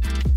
Bye.